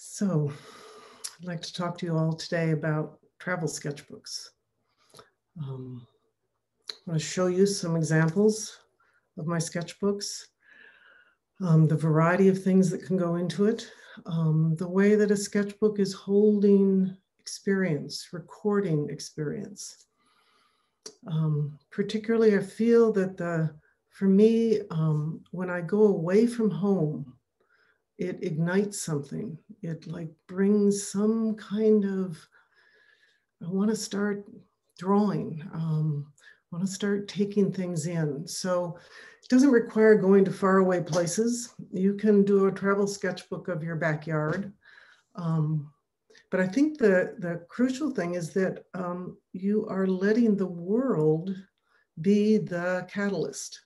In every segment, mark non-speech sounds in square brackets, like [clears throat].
So, I'd like to talk to you all today about travel sketchbooks. Um, I want to show you some examples of my sketchbooks, um, the variety of things that can go into it, um, the way that a sketchbook is holding experience, recording experience. Um, particularly, I feel that the, for me, um, when I go away from home, it ignites something. It like brings some kind of, I want to start drawing. Um, I want to start taking things in. So it doesn't require going to faraway places. You can do a travel sketchbook of your backyard. Um, but I think the, the crucial thing is that um, you are letting the world be the catalyst.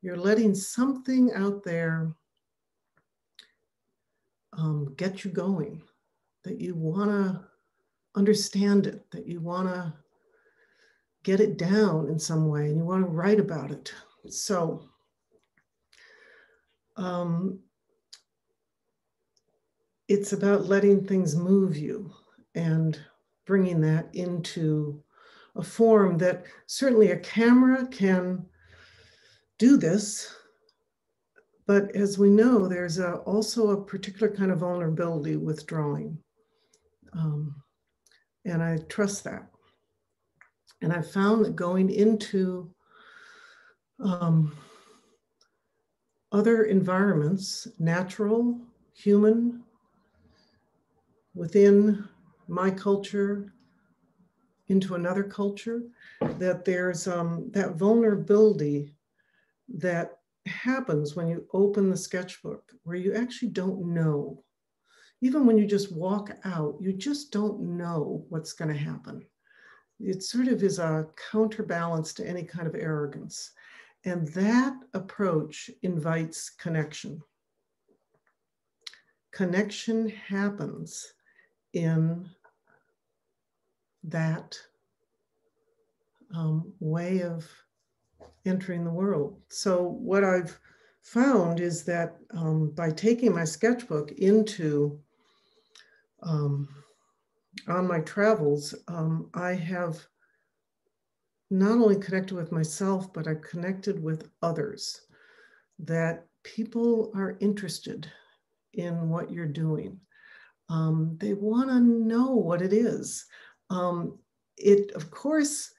You're letting something out there um, get you going, that you want to understand it, that you want to get it down in some way, and you want to write about it. So, um, it's about letting things move you and bringing that into a form that certainly a camera can do this but as we know, there's a, also a particular kind of vulnerability with drawing. Um, and I trust that. And I found that going into um, other environments, natural, human, within my culture, into another culture, that there's um, that vulnerability that happens when you open the sketchbook where you actually don't know. Even when you just walk out, you just don't know what's going to happen. It sort of is a counterbalance to any kind of arrogance. And that approach invites connection. Connection happens in that um, way of entering the world. So what I've found is that um, by taking my sketchbook into um, on my travels, um, I have not only connected with myself, but I've connected with others. That people are interested in what you're doing. Um, they want to know what it is. Um, it, of course,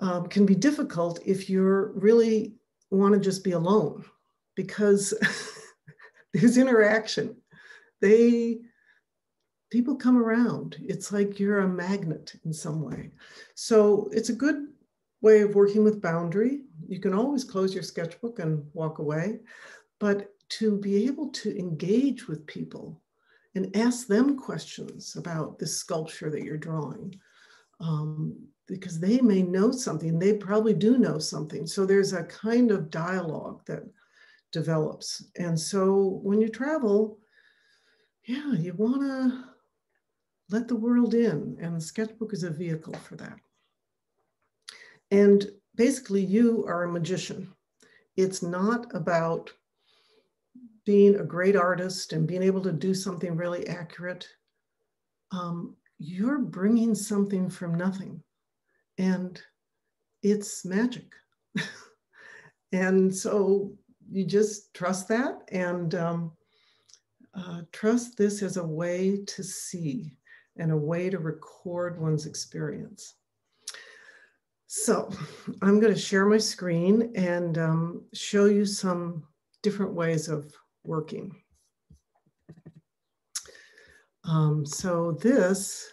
um, can be difficult if you're really want to just be alone because [laughs] there's interaction. They people come around. It's like you're a magnet in some way. So it's a good way of working with boundary. You can always close your sketchbook and walk away, but to be able to engage with people and ask them questions about this sculpture that you're drawing um, because they may know something. They probably do know something. So there's a kind of dialogue that develops. And so when you travel, yeah, you want to let the world in, and the sketchbook is a vehicle for that. And basically, you are a magician. It's not about being a great artist and being able to do something really accurate. Um, you're bringing something from nothing and it's magic. [laughs] and so you just trust that and um, uh, trust this as a way to see and a way to record one's experience. So I'm going to share my screen and um, show you some different ways of working. Um, so this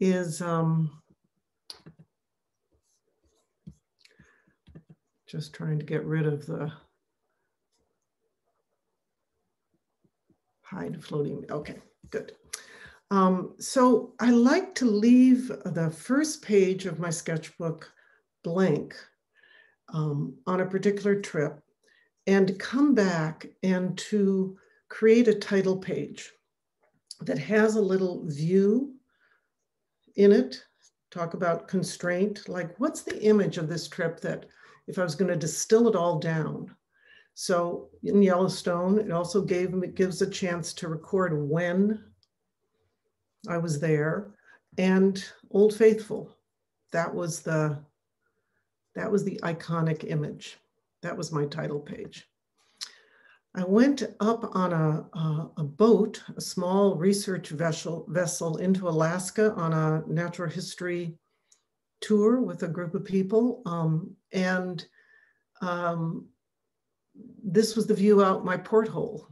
is um, just trying to get rid of the hide floating. Okay, good. Um, so I like to leave the first page of my sketchbook blank um, on a particular trip and come back and to create a title page that has a little view in it. Talk about constraint, like what's the image of this trip that if I was going to distill it all down, So in Yellowstone, it also gave it gives a chance to record when I was there and Old Faithful. That was the that was the iconic image. That was my title page. I went up on a, a, a, boat, a small research vessel, vessel into Alaska on a natural history tour with a group of people. Um, and um, this was the view out my porthole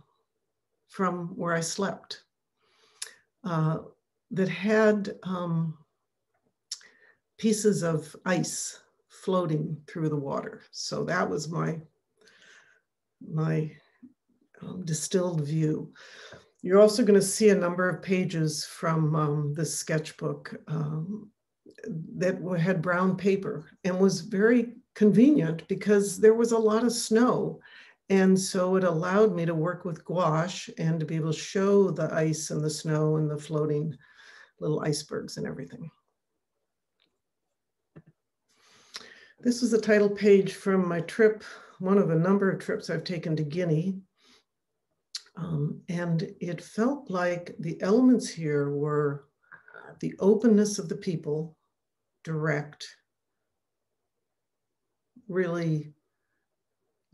from where I slept uh, that had um, pieces of ice floating through the water. So that was my, my um, distilled view. You're also going to see a number of pages from um, this sketchbook um, that had brown paper and was very convenient because there was a lot of snow. And so it allowed me to work with gouache and to be able to show the ice and the snow and the floating little icebergs and everything. This was the title page from my trip, one of a number of trips I've taken to Guinea. Um, and it felt like the elements here were the openness of the people, direct, really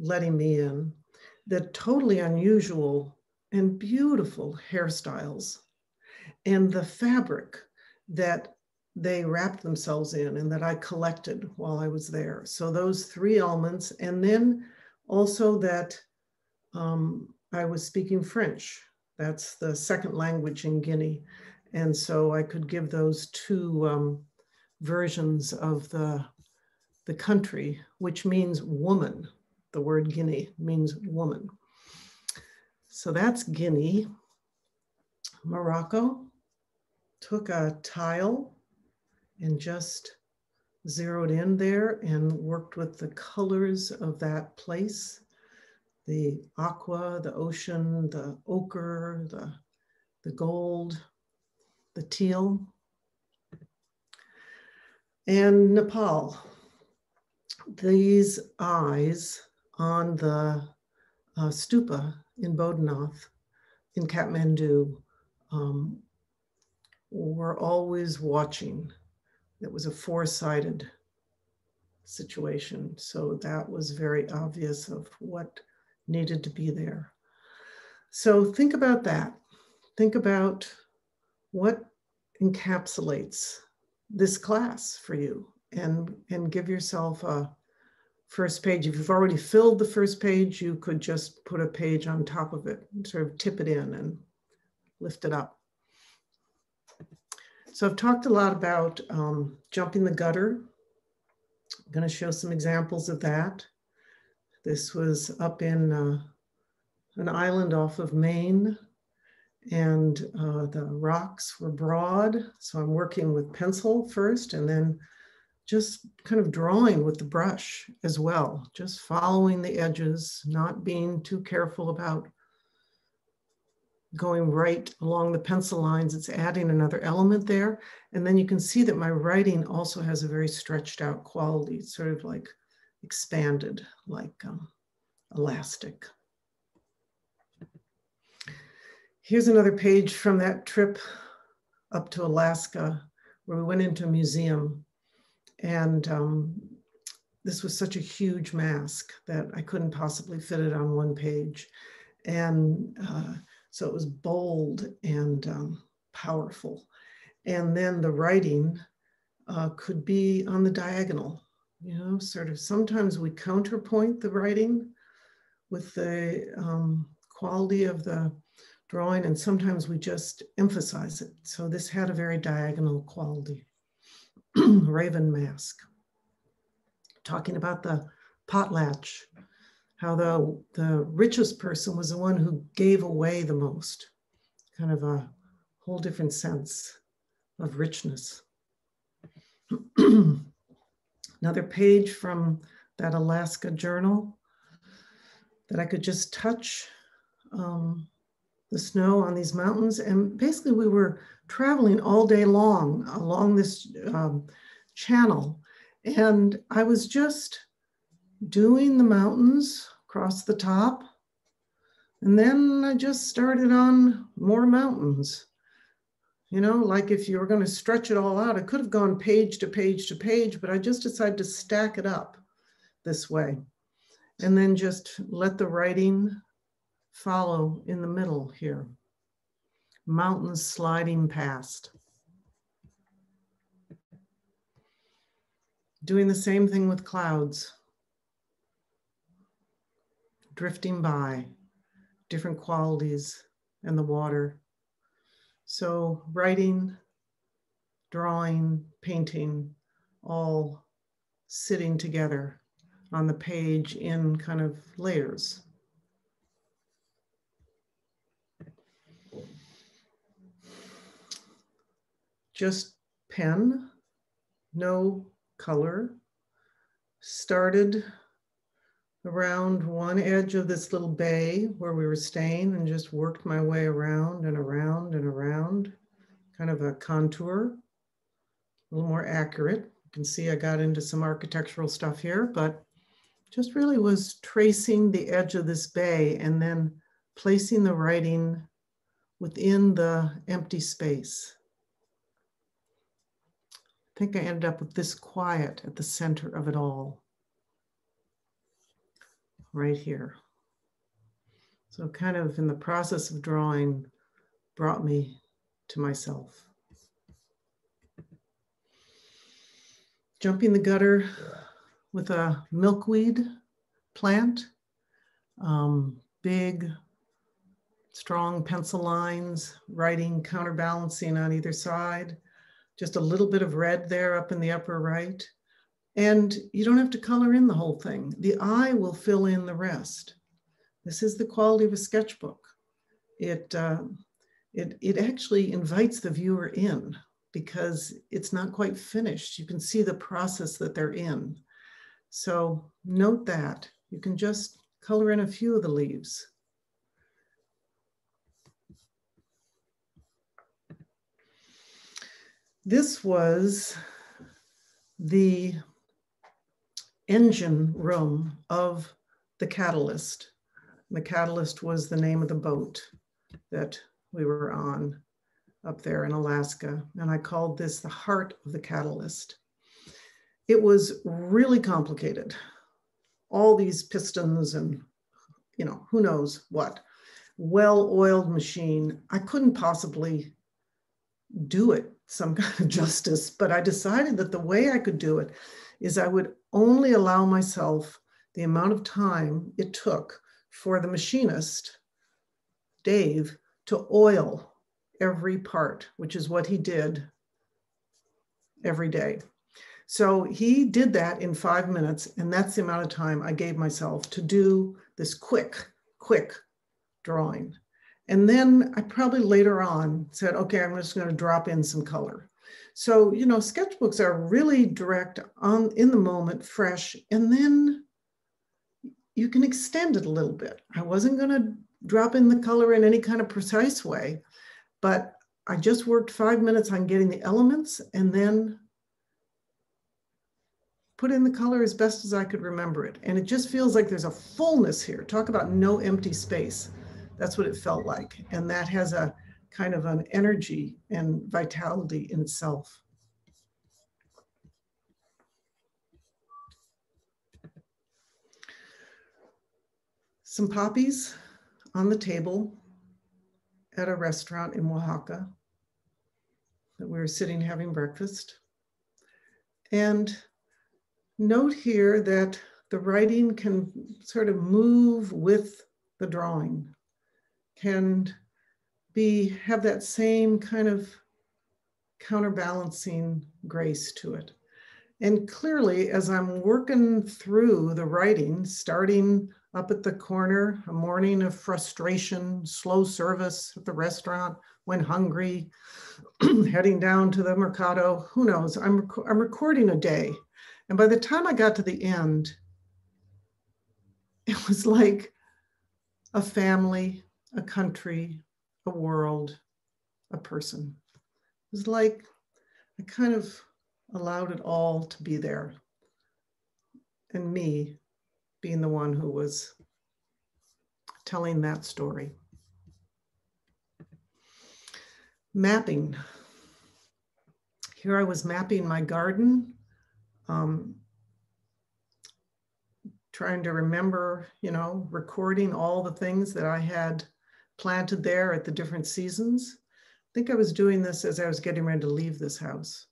letting me in, the totally unusual and beautiful hairstyles, and the fabric that they wrapped themselves in and that I collected while I was there. So those three elements, and then also that um, I was speaking French. That's the second language in Guinea. And so I could give those two um, versions of the, the country, which means woman. The word Guinea means woman. So that's Guinea. Morocco took a tile and just zeroed in there and worked with the colors of that place the aqua, the ocean, the ochre, the, the gold, the teal. And Nepal, these eyes on the uh, stupa in Bodhanath in Kathmandu um, were always watching. It was a four-sided situation. So that was very obvious of what needed to be there. So think about that. Think about what encapsulates this class for you and, and give yourself a first page. If you've already filled the first page, you could just put a page on top of it, sort of tip it in and lift it up. So I've talked a lot about um, jumping the gutter. I'm going to show some examples of that. This was up in uh, an island off of Maine, and uh, the rocks were broad. So I'm working with pencil first, and then just kind of drawing with the brush as well, just following the edges, not being too careful about going right along the pencil lines. It's adding another element there. And then you can see that my writing also has a very stretched out quality, sort of like expanded like um, elastic. Here's another page from that trip up to Alaska where we went into a museum and um, this was such a huge mask that I couldn't possibly fit it on one page. And uh, so it was bold and um, powerful. And then the writing uh, could be on the diagonal you know, sort of sometimes we counterpoint the writing with the um, quality of the drawing, and sometimes we just emphasize it. So this had a very diagonal quality. [clears throat] Raven mask. Talking about the potlatch, how the, the richest person was the one who gave away the most, kind of a whole different sense of richness. [clears throat] another page from that Alaska journal that I could just touch um, the snow on these mountains. And basically, we were traveling all day long along this um, channel. And I was just doing the mountains, across the top. And then I just started on more mountains. You know, like if you were going to stretch it all out, I could have gone page to page to page, but I just decided to stack it up this way. And then just let the writing follow in the middle here. Mountains sliding past. Doing the same thing with clouds. Drifting by, different qualities and the water. So writing, drawing, painting, all sitting together on the page in kind of layers. Just pen, no color. Started around one edge of this little bay where we were staying and just worked my way around and around and around, kind of a contour, a little more accurate. You can see I got into some architectural stuff here, but just really was tracing the edge of this bay and then placing the writing within the empty space. I think I ended up with this quiet at the center of it all right here. So kind of in the process of drawing brought me to myself. Jumping the gutter with a milkweed plant, um, big, strong pencil lines, writing counterbalancing on either side, just a little bit of red there up in the upper right. And you don't have to color in the whole thing. The eye will fill in the rest. This is the quality of a sketchbook. It, uh, it, it actually invites the viewer in because it's not quite finished. You can see the process that they're in. So note that. You can just color in a few of the leaves. This was the engine room of the Catalyst. The Catalyst was the name of the boat that we were on up there in Alaska. And I called this the heart of the Catalyst. It was really complicated. All these pistons and, you know, who knows what. Well oiled machine. I couldn't possibly do it some [laughs] kind of justice, but I decided that the way I could do it is I would only allow myself the amount of time it took for the machinist, Dave, to oil every part, which is what he did every day. So he did that in five minutes, and that's the amount of time I gave myself to do this quick, quick drawing. And then I probably later on said, okay, I'm just going to drop in some color. So, you know, sketchbooks are really direct on in the moment, fresh, and then you can extend it a little bit. I wasn't going to drop in the color in any kind of precise way, but I just worked five minutes on getting the elements and then put in the color as best as I could remember it. And it just feels like there's a fullness here. Talk about no empty space. That's what it felt like. And that has a kind of an energy and vitality in itself. Some poppies on the table at a restaurant in Oaxaca that we were sitting having breakfast. And note here that the writing can sort of move with the drawing, can be have that same kind of counterbalancing grace to it. And clearly, as I'm working through the writing, starting up at the corner, a morning of frustration, slow service at the restaurant, when hungry, [clears throat] heading down to the Mercado, who knows? I'm, rec I'm recording a day. And by the time I got to the end, it was like a family, a country, a world, a person. It was like I kind of allowed it all to be there. And me being the one who was telling that story. Mapping. Here I was mapping my garden, um, trying to remember, you know, recording all the things that I had planted there at the different seasons. I think I was doing this as I was getting ready to leave this house.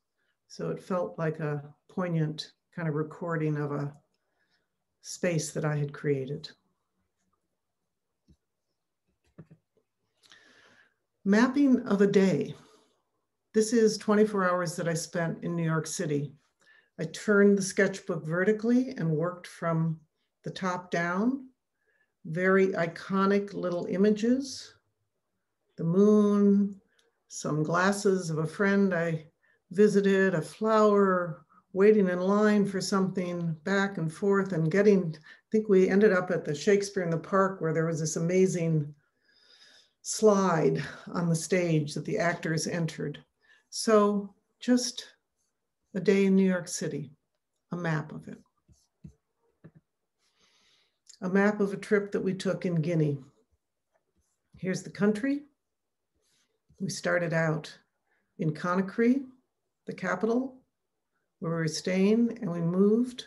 So it felt like a poignant kind of recording of a space that I had created. Mapping of a day. This is 24 hours that I spent in New York City. I turned the sketchbook vertically and worked from the top down. Very iconic little images. The moon, some glasses of a friend I visited, a flower, waiting in line for something back and forth and getting, I think we ended up at the Shakespeare in the Park where there was this amazing slide on the stage that the actors entered. So just a day in New York City, a map of it. A map of a trip that we took in Guinea. Here's the country. We started out in Conakry, the capital, where we were staying, and we moved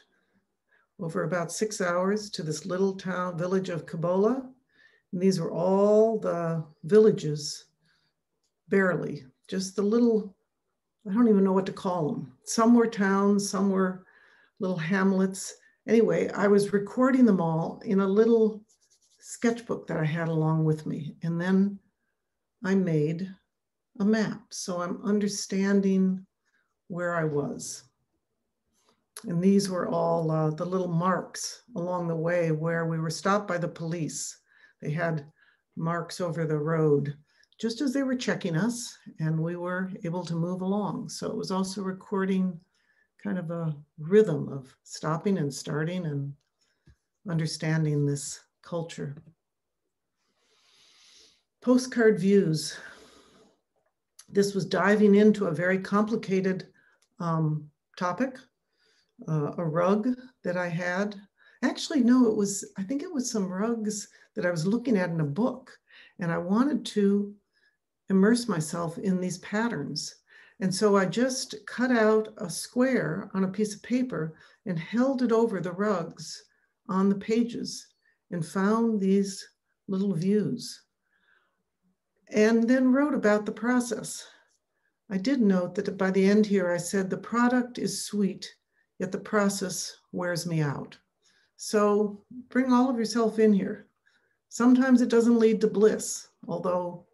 over about six hours to this little town village of Kabola, and these were all the villages, barely, just the little, I don't even know what to call them. Some were towns, some were little hamlets. Anyway, I was recording them all in a little sketchbook that I had along with me. And then I made a map. So I'm understanding where I was. And these were all uh, the little marks along the way where we were stopped by the police they had marks over the road just as they were checking us, and we were able to move along. So it was also recording kind of a rhythm of stopping and starting and understanding this culture. Postcard views. This was diving into a very complicated um, topic, uh, a rug that I had. Actually, no, it was, I think it was some rugs that I was looking at in a book. And I wanted to immerse myself in these patterns. And so I just cut out a square on a piece of paper and held it over the rugs on the pages and found these little views. And then wrote about the process. I did note that by the end here, I said the product is sweet, yet the process wears me out. So bring all of yourself in here. Sometimes it doesn't lead to bliss, although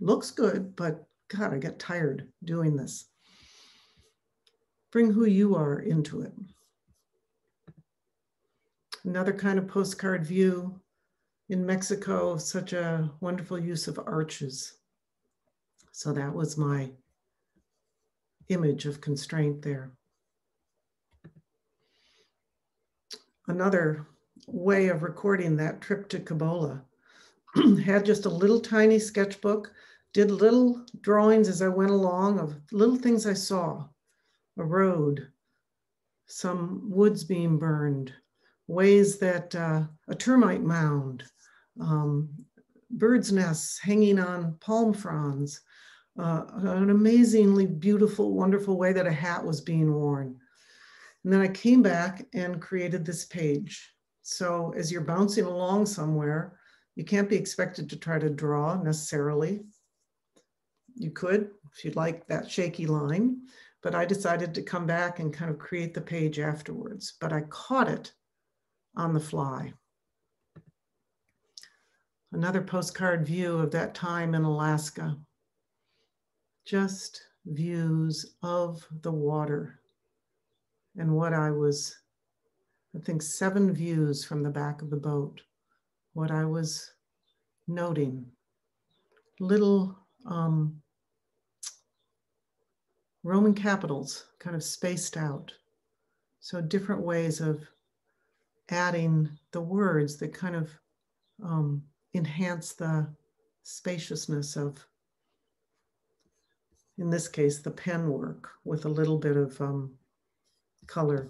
looks good, but God, I get tired doing this. Bring who you are into it. Another kind of postcard view in Mexico, such a wonderful use of arches. So that was my image of constraint there. Another way of recording that trip to Kabola. [clears throat] Had just a little tiny sketchbook, did little drawings as I went along of little things I saw a road, some woods being burned, ways that uh, a termite mound, um, birds' nests hanging on palm fronds, uh, an amazingly beautiful, wonderful way that a hat was being worn. And then I came back and created this page. So as you're bouncing along somewhere, you can't be expected to try to draw necessarily. You could, if you'd like that shaky line, but I decided to come back and kind of create the page afterwards, but I caught it on the fly. Another postcard view of that time in Alaska. Just views of the water and what I was I think, seven views from the back of the boat. What I was noting, little um, Roman capitals kind of spaced out. So, different ways of adding the words that kind of um, enhance the spaciousness of, in this case, the pen work with a little bit of um, color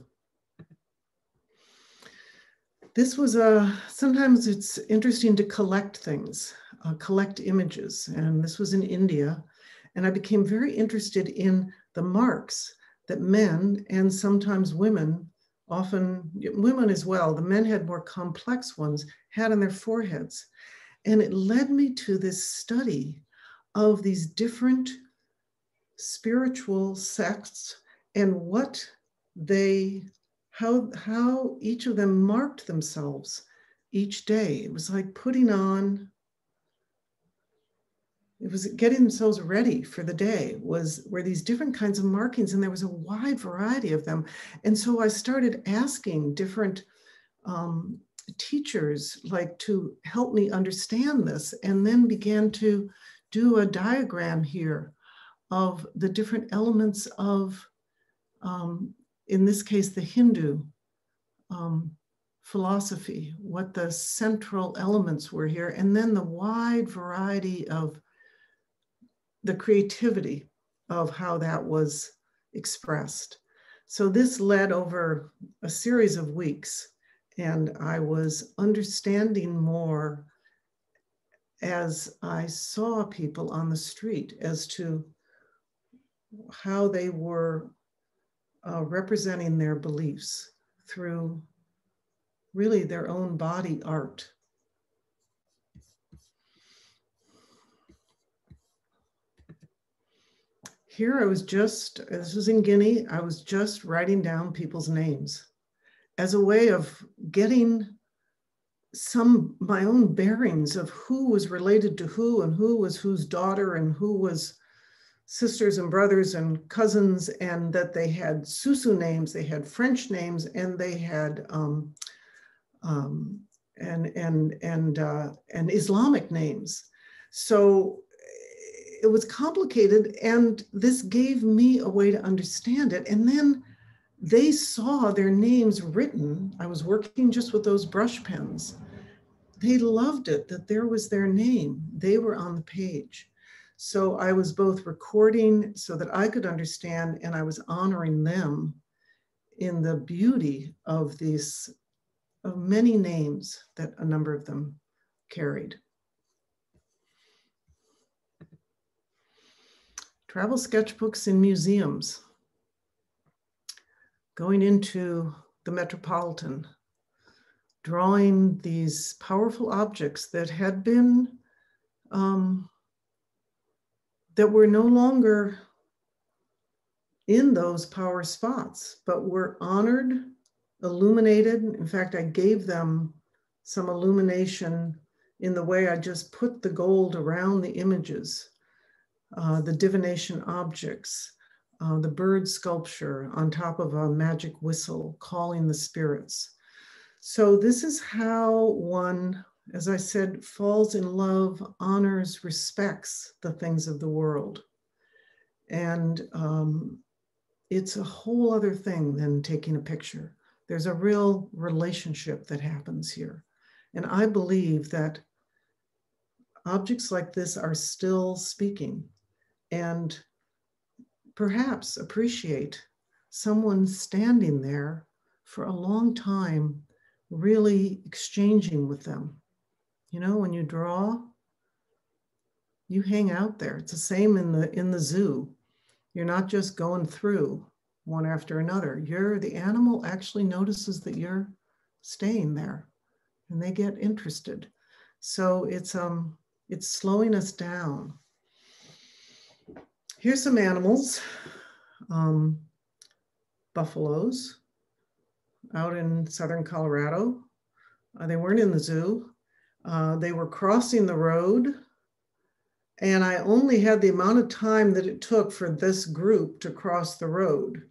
this was a, sometimes it's interesting to collect things, uh, collect images. And this was in India. And I became very interested in the marks that men and sometimes women, often women as well, the men had more complex ones, had on their foreheads. And it led me to this study of these different spiritual sects and what they how how each of them marked themselves each day it was like putting on it was getting themselves ready for the day was were these different kinds of markings and there was a wide variety of them. And so i started asking different um, teachers like to help me understand this and then began to do a diagram here of the different elements of, um, in this case, the Hindu um, philosophy, what the central elements were here, and then the wide variety of the creativity of how that was expressed. So this led over a series of weeks, and I was understanding more as I saw people on the street as to how they were uh, representing their beliefs through really their own body art. Here I was just, this was in Guinea, I was just writing down people's names as a way of getting some my own bearings of who was related to who and who was whose daughter and who was sisters and brothers and cousins and that they had susu names they had french names and they had um, um, and and and uh, and islamic names. So it was complicated and this gave me a way to understand it and then they saw their names written i was working just with those brush pens they loved it that there was their name. They were on the page. So I was both recording so that I could understand and I was honoring them in the beauty of these of many names that a number of them carried. Travel sketchbooks in museums. Going into the Metropolitan drawing these powerful objects that had been, um, that were no longer in those power spots, but were honored, illuminated. In fact, I gave them some illumination in the way I just put the gold around the images, uh, the divination objects, uh, the bird sculpture on top of a magic whistle calling the spirits. So, this is how one, as I said, falls in love, honors, respects the things of the world. And um, it's a whole other thing than taking a picture. There's a real relationship that happens here. And I believe that objects like this are still speaking and perhaps appreciate someone standing there for a long time really exchanging with them. You know, when you draw, you hang out there. It's the same in the in the zoo. You're not just going through one after another. You're the animal actually notices that you're staying there and they get interested. So it's um it's slowing us down. Here's some animals. Um, buffaloes, out in southern Colorado. Uh, they weren't in the zoo. Uh, they were crossing the road. And I only had the amount of time that it took for this group to cross the road.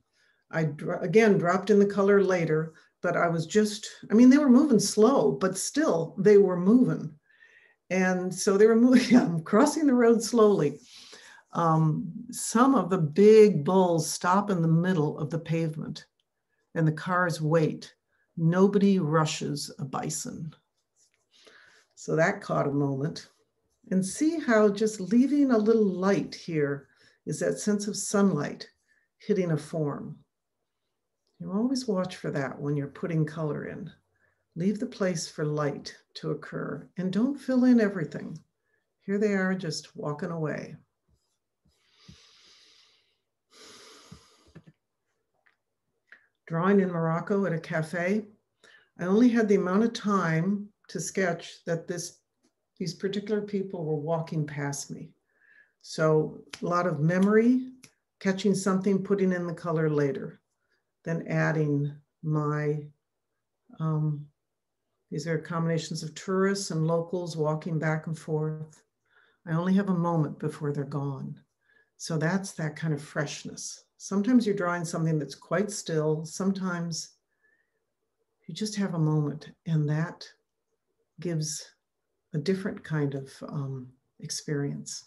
I, again, dropped in the color later, but I was just, I mean, they were moving slow, but still they were moving. And so they were moving, yeah, [laughs] crossing the road slowly. Um, some of the big bulls stop in the middle of the pavement and the cars wait. Nobody rushes a bison. So that caught a moment. And see how just leaving a little light here is that sense of sunlight hitting a form. You always watch for that when you're putting color in. Leave the place for light to occur and don't fill in everything. Here they are just walking away. Drawing in Morocco at a cafe. I only had the amount of time to sketch that this these particular people were walking past me. So a lot of memory, catching something, putting in the color later, then adding my, um, these are combinations of tourists and locals walking back and forth. I only have a moment before they're gone. So that's that kind of freshness. Sometimes you're drawing something that's quite still. Sometimes you just have a moment and that gives a different kind of um, experience.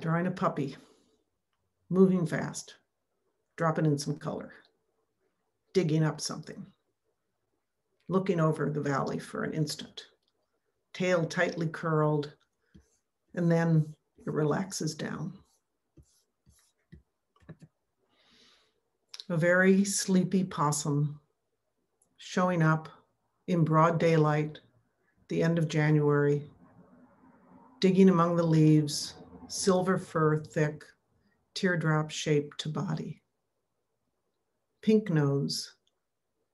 Drawing a puppy, moving fast, dropping in some color, digging up something, looking over the valley for an instant, tail tightly curled, and then it relaxes down. A very sleepy possum showing up in broad daylight, the end of January, digging among the leaves, silver fur thick, teardrop shaped to body. Pink nose,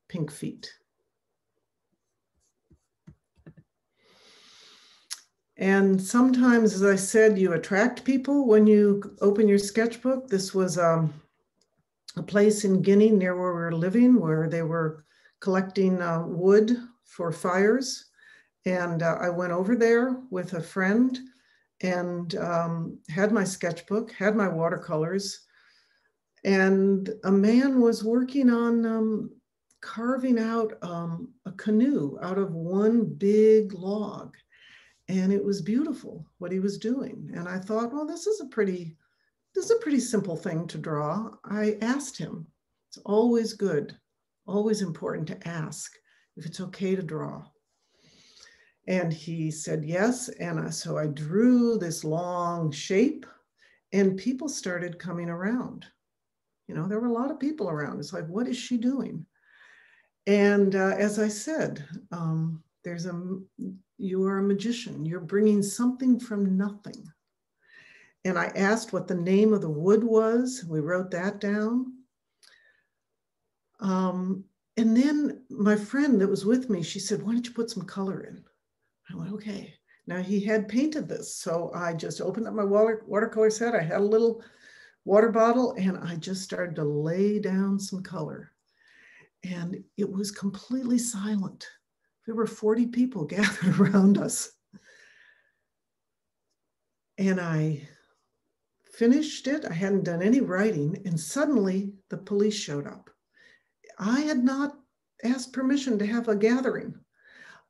pink feet. And sometimes, as I said, you attract people when you open your sketchbook. This was um, a place in Guinea near where we were living where they were collecting uh, wood for fires. And uh, I went over there with a friend and um, had my sketchbook, had my watercolors. And a man was working on um, carving out um, a canoe out of one big log. And it was beautiful what he was doing. And I thought, well, this is a pretty, this is a pretty simple thing to draw. I asked him. It's always good always important to ask if it's okay to draw. And he said yes. And I, so I drew this long shape, and people started coming around. You know, there were a lot of people around. It's like, what is she doing? And uh, as I said, um, there's a you are a magician. You're bringing something from nothing. And I asked what the name of the wood was. We wrote that down. Um, and then my friend that was with me, she said, Why don't you put some color in? I went, Okay. Now he had painted this. So I just opened up my water, watercolor set. I had a little water bottle and I just started to lay down some color. And it was completely silent. There were 40 people [laughs] gathered around us. And I finished it. I hadn't done any writing. And suddenly the police showed up. I had not asked permission to have a gathering.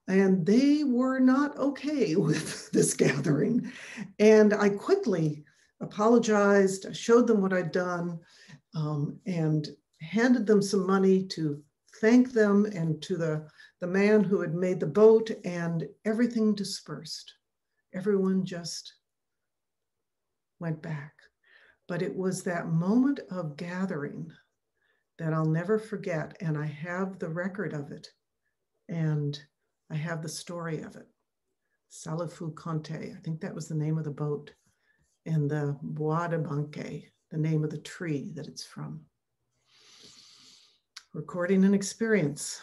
And they were not okay [laughs] with this gathering. And I quickly apologized, I showed them what I'd done, um, and handed them some money to thank them and to the, the man who had made the boat, and everything dispersed. Everyone just went back. But it was that moment of gathering that I'll never forget. And I have the record of it. And I have the story of it. Salafu Conte, I think that was the name of the boat, and the Bois de Banquet, the name of the tree that it's from. Recording an experience.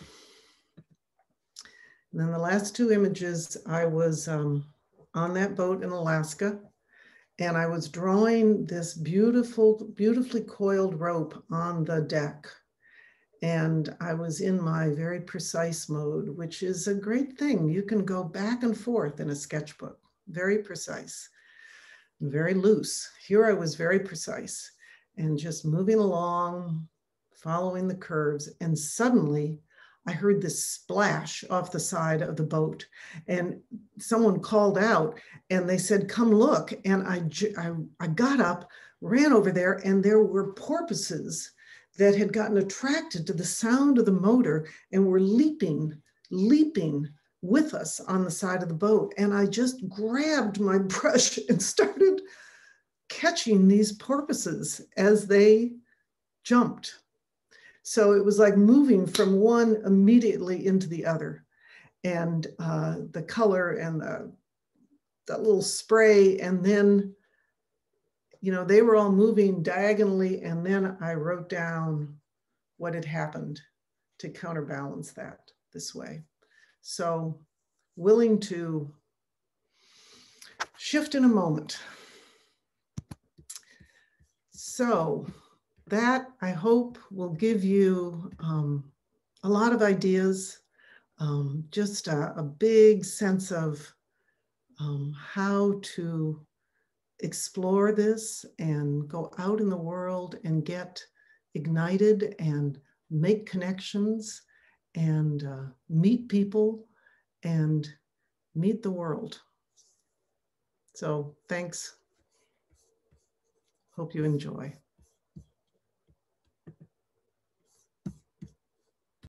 And then the last two images, I was um, on that boat in Alaska and I was drawing this beautiful, beautifully coiled rope on the deck. And I was in my very precise mode, which is a great thing. You can go back and forth in a sketchbook, very precise, very loose. Here I was very precise and just moving along, following the curves. And suddenly I heard this splash off the side of the boat, and someone called out and they said, Come look. And I, I, I got up, ran over there, and there were porpoises that had gotten attracted to the sound of the motor and were leaping, leaping with us on the side of the boat. And I just grabbed my [laughs] brush and started catching these porpoises as they jumped So it was like moving from one immediately into the other. And uh, the color and the, that little spray, and then, you know, they were all moving diagonally. And then I wrote down what had happened to counterbalance that this way. So willing to shift in a moment. So that I hope will give you um, a lot of ideas, um, just a, a, big sense of um, how to explore this and go out in the world and get ignited and make connections and uh, meet people and meet the world. So thanks. Hope you enjoy.